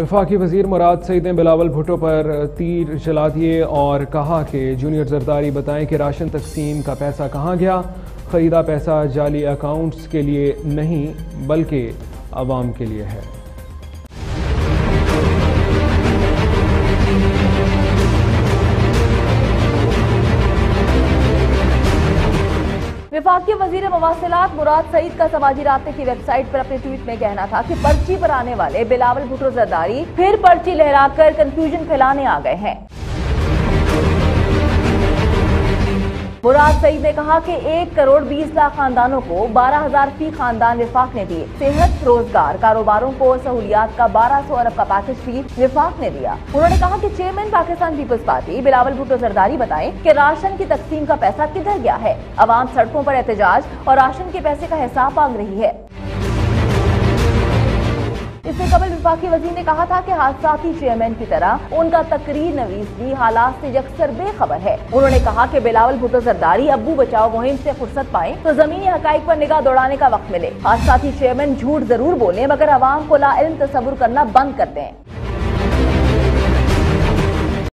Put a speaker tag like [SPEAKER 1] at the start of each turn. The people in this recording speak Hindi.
[SPEAKER 1] विफाकी वज़ीर मुराद सईद ने बिलावल भुटो पर तीर चला दिए और कहा कि जूनियर जरदारी बताएँ कि राशन तकसीम का पैसा कहाँ गया? खरीदा पैसा जाली अकाउंट्स के लिए नहीं, बल्कि आवाम के लिए है।
[SPEAKER 2] विफाकी वज़ीर मवासिलत मुराद सईद का समाजी रास्ते की वेबसाइट पर अपने ट्वीट में कहना था कि पर्ची पर आने वाले बिलावल भुटो जरदारी फिर पर्ची लहराकर कंफ्यूजन फैलाने आ गए हैं। मुराद सईद ने कहा कि एक करोड़ बीस लाख खानदानों को बारह हज़ार फ़ी खानदान विफाक ने दिए। सेहत, रोज़गार, कारोबारों को सहूलियात का बारह सौ अरब का पैकेज फ़ी विफाक ने दिया। उन्होंने कहा की chairman Pakistan Peoples Party Bilawal Bhutto Zardari बताए की राशन की तकसीम का पैसा किधर गया है। आवाम सड़कों आरोप एहतजाज और राशन के पैसे का हिसाब मांग रही है। इससे कबल विफाकी वज़ीर ने कहा था कि हादसाती चेयरमैन की तरह उनका तकरीर नवीस भी हालात से अक्सर बेखबर है। उन्होंने कहा कि बिलावल भुट्टो जरदारी अबू बचाओ मुहिम से फुर्सत पाए तो जमीनी हकाइक आरोप निगाह दौड़ाने का वक्त मिले। हादसाती चेयरमैन झूठ ज़रूर बोले, मगर आवाम को लाइम तस्वुर करना बंद कर हैं